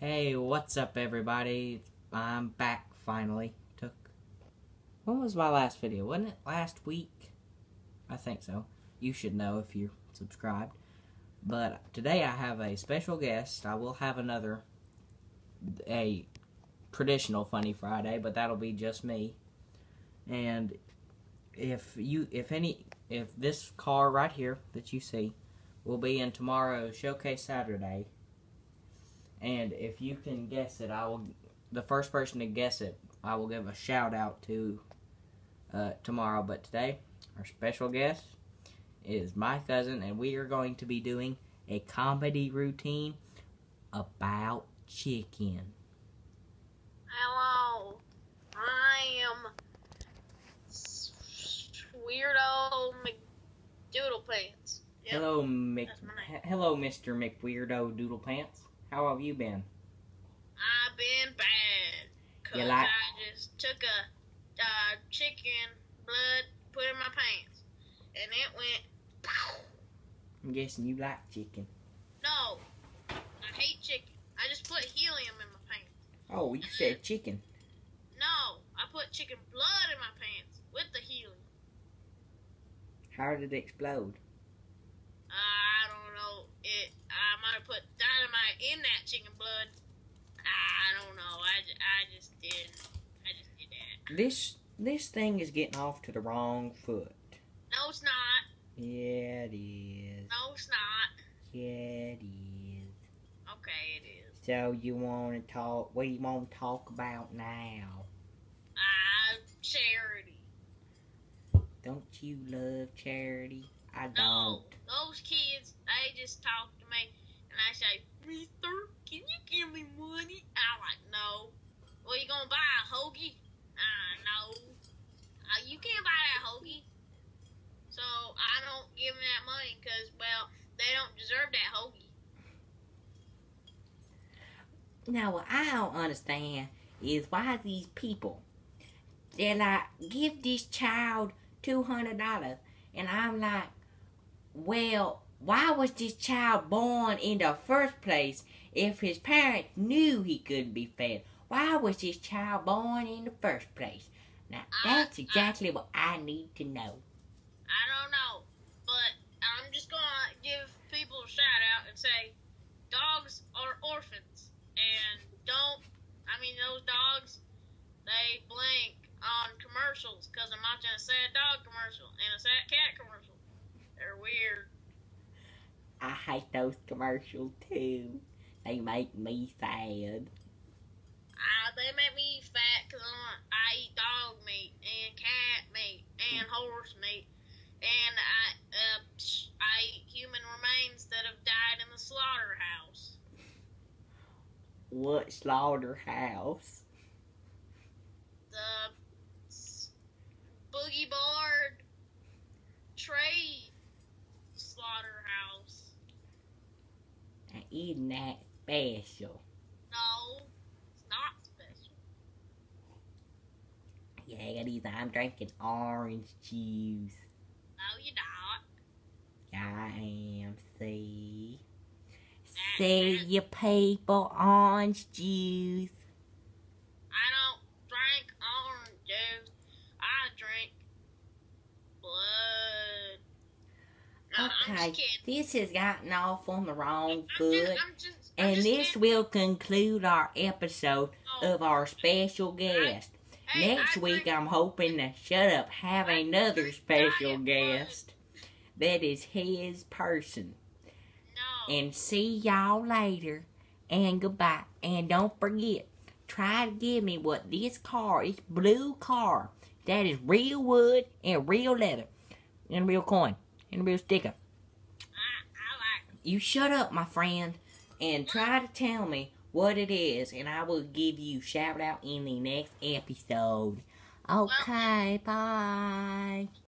Hey, what's up, everybody? I'm back finally. Took. When was my last video? Wasn't it last week? I think so. You should know if you're subscribed. But today I have a special guest. I will have another. A traditional Funny Friday, but that'll be just me. And if you, if any, if this car right here that you see will be in tomorrow's Showcase Saturday, and if you can guess it, I will. The first person to guess it, I will give a shout out to uh, tomorrow. But today, our special guest is my cousin, and we are going to be doing a comedy routine about chicken. Hello, I am Weirdo McDoodle Pants. Yep. Hello, Mc. that's my name. he- Hello, Mister McWeirdo Doodle Pants. How have you been? I've been bad. Cause You like- I just took a uh, chicken blood, put in my pants, and it went. Pow. I'm guessing you like chicken. No, I hate chicken. I just put helium in my pants. Oh, you said chicken. No, I put chicken blood in my pants with the helium. How did it explode? I don't know. It. I might have put dynamite in that chicken blood. I don't know. I, I just did. I just did that. This this thing is getting off to the wrong foot. No, it's not. Yeah, it is. No, it's not. Yeah, it is. Okay, it is. So you want to talk? What do you want to talk about now? Uh, charity. Don't you love charity? I don't. Those kids, they just talk to me and I say, Mister, can you give me money? I'm like, no. Well, you gonna buy a hoagie? Uh, no. Uh, you can't buy that hoagie. So I don't give them that money because, well, they don't deserve that hoagie. Now, what I don't understand is why these people they're like, give this child two hundred dollars, and I'm like, well, why was this child born in the first place if his parents knew he couldn't be fed? Why was this child born in the first place? Now, that's exactly what I need to know. I don't know, but I'm just gonna give people a shout out and say, dogs are orphans, and don't. I mean, those dogs, they blink on commercials because I'm watching a sad dog commercial and a sad cat commercial. They're weird. I hate those commercials too. They make me sad. Uh, they make me fat because I eat dog meat and cat meat and horse meat, and I uh, I eat human remains that have died in the slaughterhouse. What slaughterhouse? the s- boogie board trade slaughterhouse. Now, Isn't that special? No, it's not special. Yeah, is. I'm drinking orange juice. No, you're not. I am. See? See you people, orange juice. I don't drink orange juice. I drink blood. No, I'm Okay, this has gotten off on the wrong I'm foot. just, I'm just, I'm And just this kidding. will conclude our episode Oh, of our special guest. hey, Next I week, I'm hoping to shut up, have I another special guest that is his person. No. And see y'all later. And goodbye. And don't forget, try to give me what this car, this blue car, that is real wood and real leather and real coin real sticker. You shut up, my friend, and try to tell me what it is, and I will give you shout out in the next episode. Okay, bye.